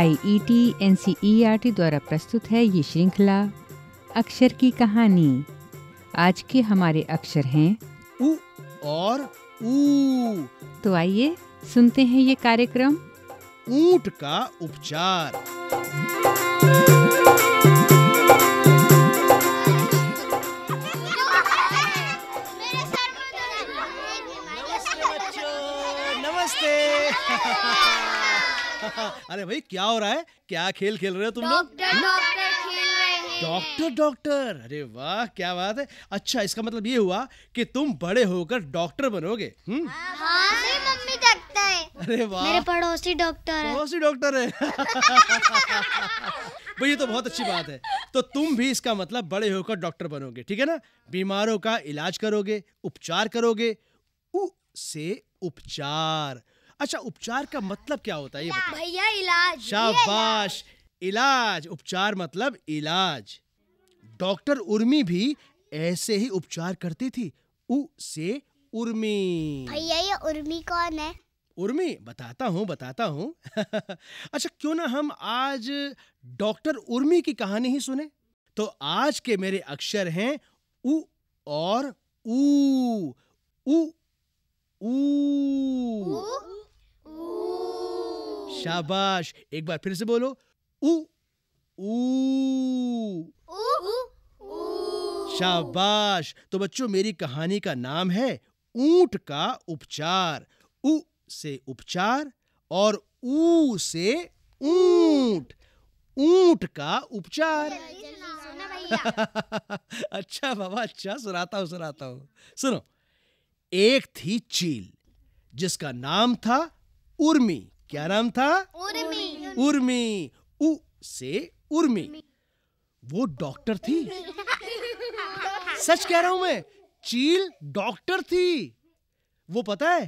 I E T N C E R T द्वारा प्रस्तुत है ये श्रृंखला अक्षर की कहानी। आज के हमारे अक्षर हैं उ और ऊ। तो आइए सुनते हैं ये कार्यक्रम। ऊँट का उपचार। क्या हो रहा है? क्या खेल खेल रहे हो तुम लोग? डॉक्टर डॉक्टर खेल रहे हैं। Doctor doctor. अरे वाह क्या बात है। अच्छा इसका मतलब ये हुआ कि तुम बड़े होकर डॉक्टर बनोगे हम्म? हाँ मम्मी देखता है। अरे वाह। मेरे पड़ोसी डॉक्टर है। बहुत सी डॉक्टर है। भाई ये तो बहुत अच्छी बात है। तो तुम भी इसका मतलब बड़े होकर डॉक्टर बनोगे ठीक है ना? बीमारों का इलाज करोगे उपचार करोगे। उ से उपचार। अच्छा उपचार का मतलब क्या होता है? ये बताओ। भैया इलाज शाबाश। इलाज उपचार मतलब इलाज। डॉक्टर उर्मी भी ऐसे ही उपचार करती थी। उ से उर्मी। भैया ये उर्मी कौन है? उर्मी बताता हूँ बताता हूँ। अच्छा क्यों ना हम आज डॉक्टर उर्मी की कहानी ही सुने? तो आज के मेरे अक्षर हैं उ और ऊ। उ ऊ? शाबाश। एक बार फिर से बोलो। उ ऊ। शाबाश। तो बच्चों, मेरी कहानी का नाम है ऊँट का उपचार। उ से उपचार और ऊ से ऊँट। ऊँट का उपचार। अच्छा बाबा अच्छा सुनाता हूँ सुनाता हूँ। सुनो। एक थी चील, जिसका नाम था उर्मी। क्या नाम था? उर्मी। उर्मी। उ से उर्मी। वो डॉक्टर थी। सच कह रहा हूँ मैं चील डॉक्टर थी। वो पता है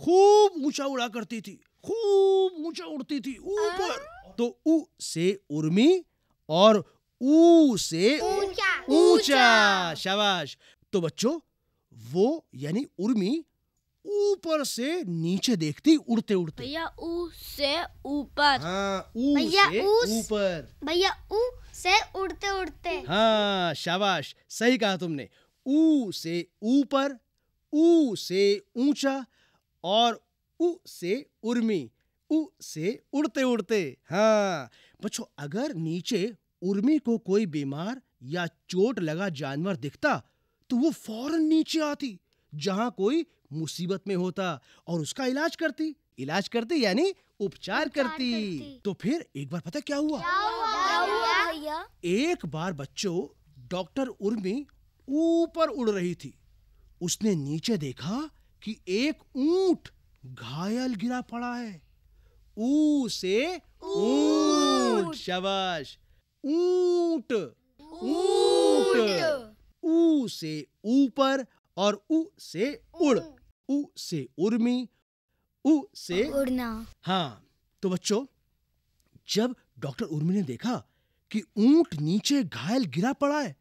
खूब ऊँचा उड़ा करती थी खूब ऊँचा उड़ती थी ऊपर। तो उ से उर्मी और ऊ से ऊँचा। ऊँचा। शाबाश। तो बच्चों वो यानी उर्मी ऊपर से नीचे देखती उड़ते उड़ते। भैया ऊ से ऊपर। हाँ ऊ से ऊपर। भैया ऊ से उड़ते उड़ते। हाँ शाबाश सही कहा तुमने। ऊ से ऊपर ऊ से ऊँचा और उ से उर्मी उ से उड़ते उड़ते। हाँ बच्चों अगर नीचे उर्मी को कोई बीमार या चोट लगा जानवर दिखता तो वो फ़ौरन नीचे आती जहाँ कोई मुसीबत में होता और उसका इलाज करती। इलाज करती यानी उपचार करती। करती। तो फिर एक बार पता क्या हुआ? भैया? एक बार बच्चों डॉक्टर उर्मी ऊपर उड़ रही थी। उसने नीचे देखा कि एक ऊँट घायल गिरा पड़ा है। ऊ से ऊँट। शाबाश। ऊँट। ऊँट। ऊ से ऊपर और उ से उड़। उ से उर्मी उ से उड़ना। हाँ तो बच्चों जब डॉक्टर उर्मी ने देखा कि ऊँट नीचे घायल गिरा पड़ा है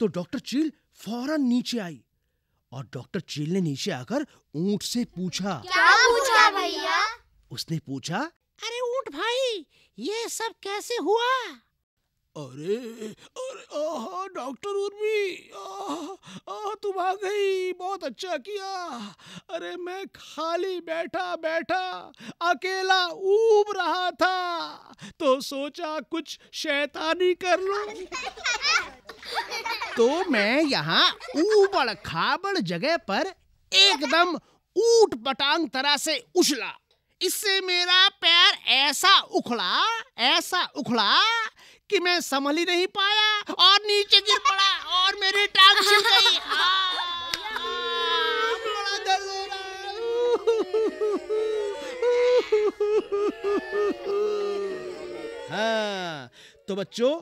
तो डॉक्टर चील फ़ौरन नीचे आई और डॉक्टर चील ने नीचे आकर ऊँट से पूछा। क्या पूछा भैया? उसने पूछा अरे ऊँट भाई ये सब कैसे हुआ? अरे अरे आहा डॉक्टर उर्मी आहा, आहा, तुम आ गई बहुत अच्छा किया। अरे मैं खाली बैठा बैठा अकेला ऊब रहा था तो सोचा कुछ शैतानी कर लूँ। तो मैं यहाँ ऊबड़ खाबड़ जगह पर एकदम ऊट पटांग तरह से उछला। इससे मेरा पैर ऐसा उखड़ा ऐसा उखड़ा कि मैं संभल ही नहीं पाया और नीचे गिर पड़ा और मेरी टांग छिल गई। हो। है। तो बच्चों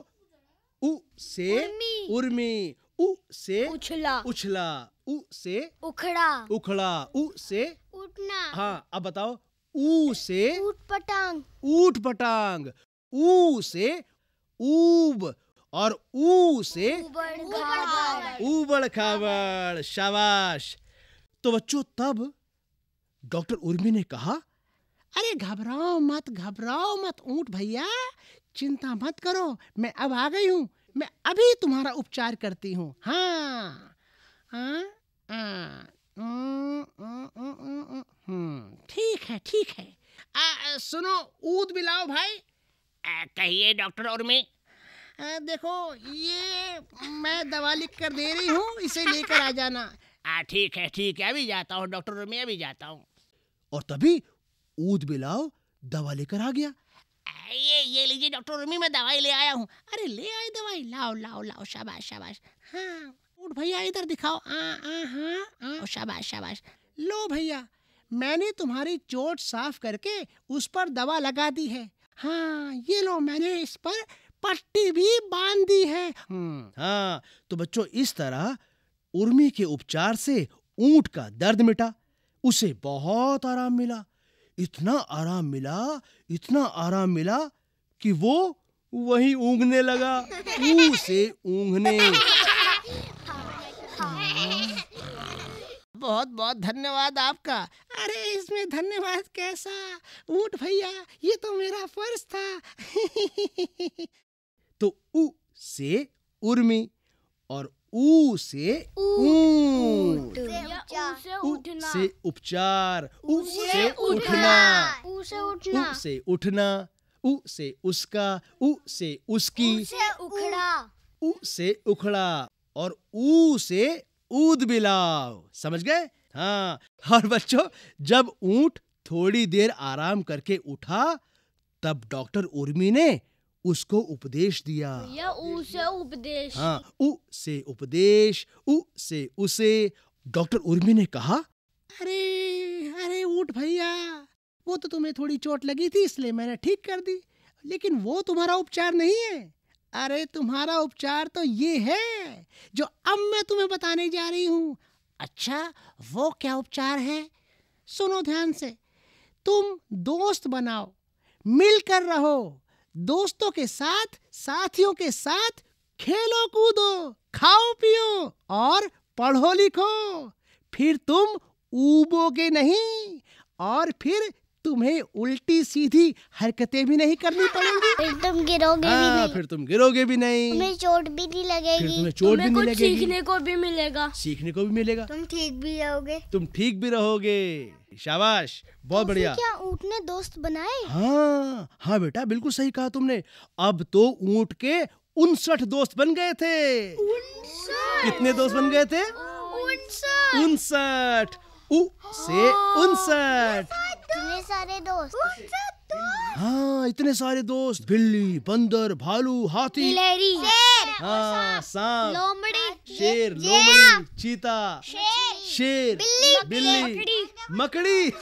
उ से उर्मी। उर्मी उ से उछला। उछला उ से उखड़ा। उखड़ा उ से उठना। हाँ अब बताओ ऊ से ऊट पटांग। ऊट पटांग ऊ से ऊब और ऊ से ऊबड़ खाबड़ शाबाश। तो बच्चों तब डॉक्टर उर्मी ने कहा अरे घबराओ मत घबराओ मत ऊँट भैया चिंता मत करो मैं अब आ गई हूँ मैं अभी तुम्हारा उपचार करती हूँ। हाँ। हाँ, हम्म, ठीक है ठीक है। आ, सुनो ऊद मिलाओ भाई। कहिए डॉक्टर उर्मी आ, देखो ये मैं दवा लिख कर दे रही हूँ इसे लेकर आ जाना। आ ठीक है ठीक है अभी जाता हूँ डॉक्टर उर्मी अभी जाता हूँ। और तभी ऊद बिलाव दवा लेकर आ गया। ये ये लीजिए डॉक्टर उर्मी मैं दवाई ले आया हूँ। अरे ले आए दवाई। लाओ लाओ लाओ शाबाश शाबाश। हाँ। उठ भैया इधर दिखाओ। आ आ हाँ आ। शाबाश शाबाश। लो भैया मैंने तुम्हारी चोट साफ़ करके उस पर दवा लगा दी है। हाँ ये लो मैंने इस पर पट्टी भी बाँध दी है। हम्म हाँ तो बच्चों इस तरह उर्मी के उपचार से ऊँट का दर्द मिटा उसे बहुत आराम मिला। इतना आराम मिला इतना आराम मिला कि वो वहीं ऊँगने लगा ऊ से ऊँगने बहुत बहुत धन्यवाद आपका अरे इसमें धन्यवाद कैसा ऊट भैया ये तो मेरा फ़र्ज़ था तो ऊ से उर्मी और ऊ से ऊँट से ऊ उठना से उपचार ऊ से उठना। ऊ से ऊ उठना से उठना ऊ से उसका ऊ से उसकी से उखड़ा ऊ से उखड़ा और ऊ से ऊद बिलाव समझ गए? हाँ। और बच्चों जब ऊँट थोड़ी देर आराम करके उठा तब डॉक्टर उर्मी ने उसको उपदेश दिया। भैया ऊ से उपदेश। हाँ उ से उपदेश उ से उसे। डॉक्टर उर्मी ने कहा अरे अरे ऊट भैया वो तो तुम्हें थोड़ी चोट लगी थी इसलिए मैंने ठीक कर दी। लेकिन वो तुम्हारा उपचार नहीं है। अरे तुम्हारा उपचार तो ये है, जो अब मैं तुम्हें बताने जा रही हूँ। अच्छा वो क्या उपचार है? सुनो ध्यान से। तुम दोस्त बनाओ, मिलकर रहो, दोस्तों के साथ, साथियों के साथ खेलो कूदो, खाओ पियो और पढ़ो लिखो। फिर तुम ऊबोगे नहीं और फिर तुम्हें उल्टी सीधी हरकतें भी नहीं करनी पड़ेंगी। फिर तुम गिरोगे भी हाँ नहीं। फिर तुम गिरोगे भी नहीं। तुम्हें चोट भी नहीं फिर लगेगी तुम्हें चोट भी नहीं लगेगी। सीखने को भी मिलेगा। सीखने को भी मिलेगा। तुम ठीक भी रहोगे। तुम ठीक भी रहोगे। शाबाश बहुत तो बढ़िया। क्या ऊँट ने दोस्त बनाए? हाँ हाँ बेटा बिल्कुल सही कहा तुमने। अब तो ऊँट के उनसठ दोस्त बन गए थे। कितने दोस्त बन गए थे? उनसठ। उ से उनसठ। इतने सारे दोस्त। हाँ इतने सारे दोस्त। बिल्ली बंदर भालू हाथी। शेर। हाँ सांप। लोमड़ी। शेर जिराफ, लोमड़ी चीता। शेर। बिल्ली। मकड़ी।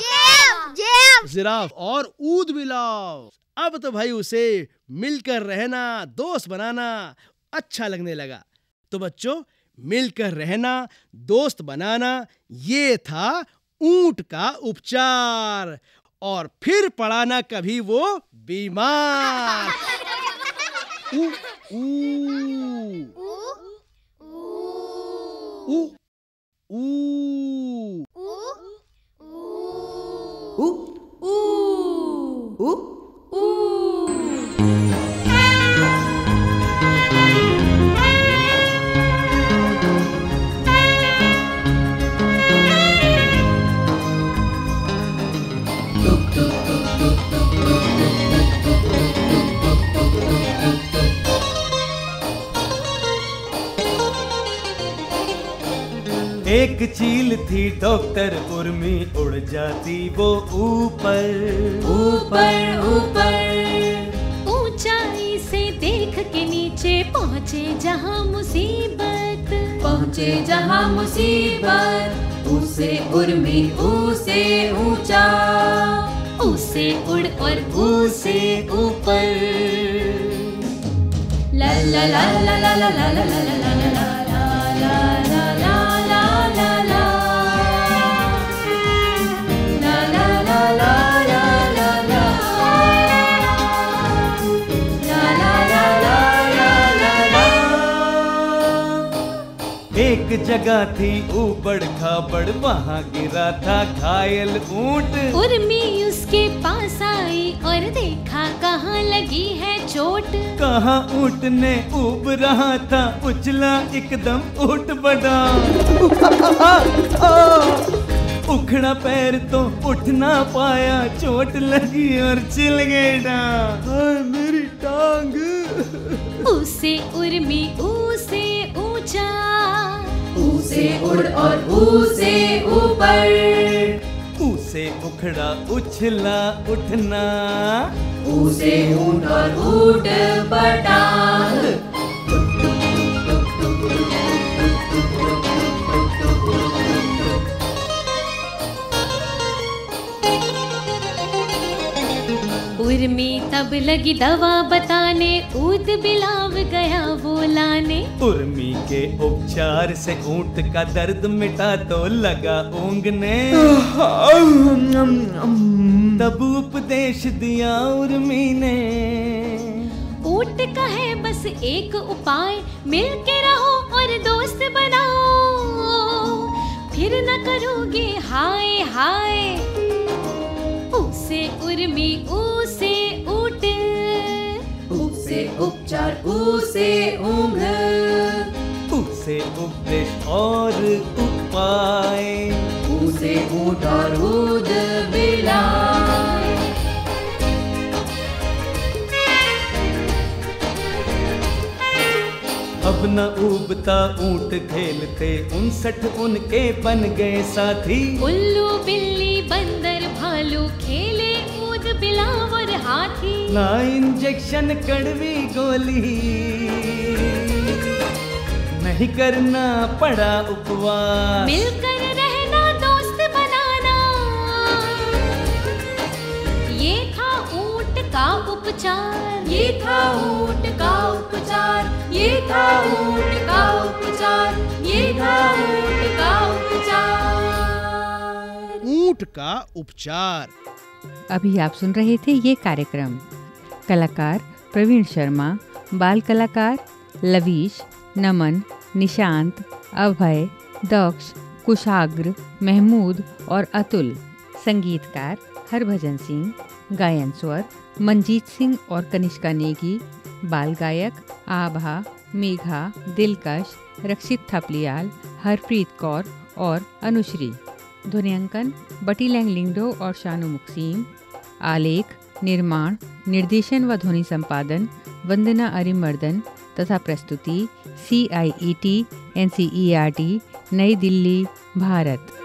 जेब। जेब। जिराफ और ऊद बिलाव अब तो भाई उसे मिलकर रहना दोस्त बनाना अच्छा लगने लगा। तो बच्चों मिलकर रहना दोस्त बनाना ये था ऊँट का उपचार। और फिर पड़ा ना कभी वो बीमार। ऊ ऊ। ऊ ऊ। एक चील थी डॉक्टर उर्मी उड़ जाती वो ऊपर ऊपर ऊपर ऊंचाई से देख के नीचे पहुँचे जहाँ मुसीबत पहुँचे जहाँ मुसीबत उसे उर्मी उसे ऊँचा उसे उड़ और उसे ऊपर ला ला ला ला ला ला ला ला ला ला एक जगह थी ऊबड़ खाबड़ वहाँ गिरा था घायल ऊँट। उर्मी उसके पास आई और देखा कहाँ लगी है चोट। कहा ऊँट ने उब रहा था उछला एकदम ऊँट बड़ा उखड़ा पैर तो उठ ना पाया चोट लगी और चिल हाय मेरी टांग। उसे उर्मी ऊसे ऊँचा ऊसे उड़ और ऊसे ऊपर। उसे उखड़ा उछला उठना। ऊसे ऊँट और ऊट पटांग। तब लगी दवा बताने ऊत बिलाव गया वो लाने। उर्मी के उपचार से ऊँट का दर्द मिटा तो लगा ऊँगने। तब उपदेश दिया उर्मी ने। ऊँट का है बस एक उपाय मिल के रहो और दोस्त बनाओ। फिर न करोगे हाय हाय। उसे उर्मी उसे ऊसे उपचार ऊसे ऊंघ। उसे उपदेश और उपाय। ऊसे ऊँट और ऊद बिलाए अब न उबता ऊँट खेलते उनसठ उनके बन गए साथी। उल्लू बिल्ली हाथी। ना इंजेक्शन कड़वी गोली। नहीं करना पड़ा उपवास। मिलकर रहना दोस्त बनाना। ये था ऊँट का उपचार। ये था ऊँट का उपचार। ये था ऊँट का उपचार। ये था ऊँट का उपचार। ऊँट का उपचार। अभी आप सुन रहे थे ये कार्यक्रम। कलाकार प्रवीण शर्मा, बाल कलाकार लवीश, नमन, निशांत, अभय, दक्ष, कुशाग्र, महमूद और अतुल। संगीतकार हरभजन सिंह, गायन स्वर मंजीत सिंह और कनिष्का नेगी। बाल गायक आभा, मेघा, दिलकश, रक्षित थपलियाल, हरप्रीत कौर और अनुश्री। ध्वनियांकन बटी लैंग लिंगडो और शानु मुक्सीम, आलेख, निर्माण, निर्देशन व ध्वनि संपादन, वंदना अरिमर्दन तथा प्रस्तुति C I E T N C E R T Nai Delhi, Bharat.